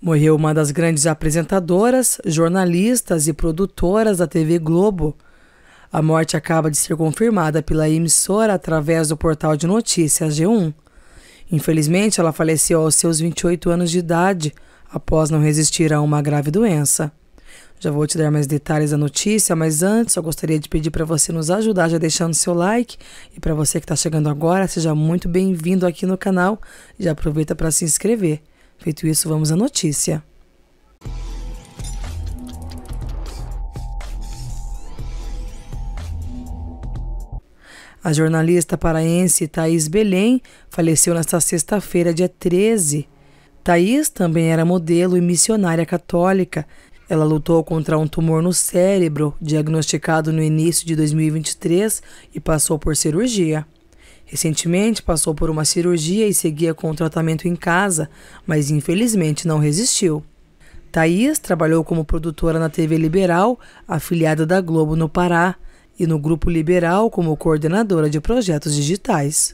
Morreu uma das grandes apresentadoras, jornalistas e produtoras da TV Globo. A morte acaba de ser confirmada pela emissora através do portal de notícias G1. Infelizmente, ela faleceu aos seus 28 anos de idade, após não resistir a uma grave doença. Já vou te dar mais detalhes da notícia, mas antes eu gostaria de pedir para você nos ajudar já deixando seu like e para você que está chegando agora, seja muito bem-vindo aqui no canal. Já aproveita para se inscrever. Feito isso, vamos à notícia. A jornalista paraense Thaís Belém faleceu nesta sexta-feira, dia 13. Thaís também era modelo e missionária católica. Ela lutou contra um tumor no cérebro, diagnosticado no início de 2023, e passou por cirurgia. Recentemente passou por uma cirurgia e seguia com o tratamento em casa, mas infelizmente não resistiu. Thaís trabalhou como produtora na TV Liberal, afiliada da Globo no Pará, e no Grupo Liberal como coordenadora de projetos digitais.